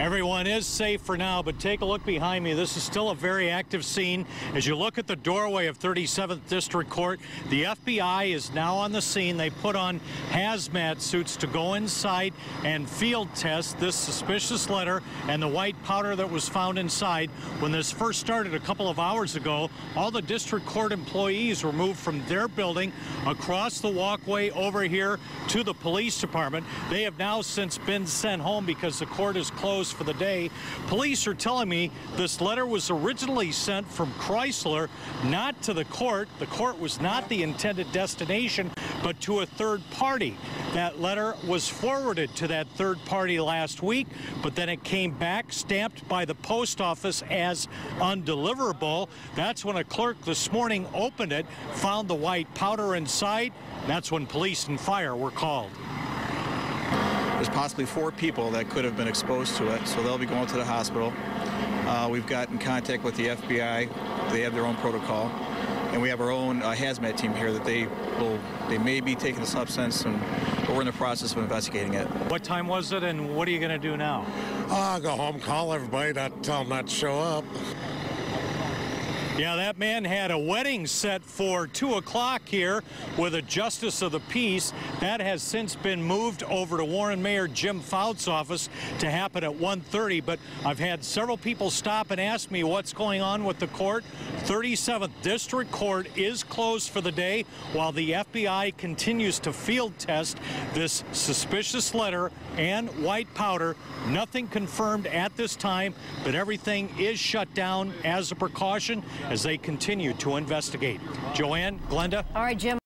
Everyone is safe for now, but take a look behind me. This is still a very active scene. As you look at the doorway of 37th District Court, the FBI is now on the scene. They put on hazmat suits to go inside and field test this suspicious letter and the white powder that was found inside. When this first started a couple of hours ago, all the district court employees were moved from their building across the walkway over here to the police department. They have now since been sent home because the court is closed for the day. Police are telling me this letter was originally sent from Chrysler, not to the court. The court was not the intended destination, but to a third party. That letter was forwarded to that third party last week, but then it came back stamped by the post office as undeliverable. That's when a clerk this morning opened it, found the white powder inside. That's when police and fire were called. There's possibly four people that could have been exposed to it, so they'll be going to the hospital. Uh, we've got in contact with the FBI. They have their own protocol. And we have our own uh, hazmat team here that they will, they may be taking the substance, and but we're in the process of investigating it. What time was it, and what are you going to do now? I'll go home, call everybody, not tell them not to show up. Yeah, that man had a wedding set for 2 o'clock here with a justice of the peace. That has since been moved over to Warren Mayor Jim Fouts' office to happen at 1.30. But I've had several people stop and ask me what's going on with the court. 37th District Court is closed for the day while the FBI continues to field test this suspicious letter and white powder. Nothing confirmed at this time, but everything is shut down as a precaution as they continue to investigate. Joanne, Glenda? All right, Jim.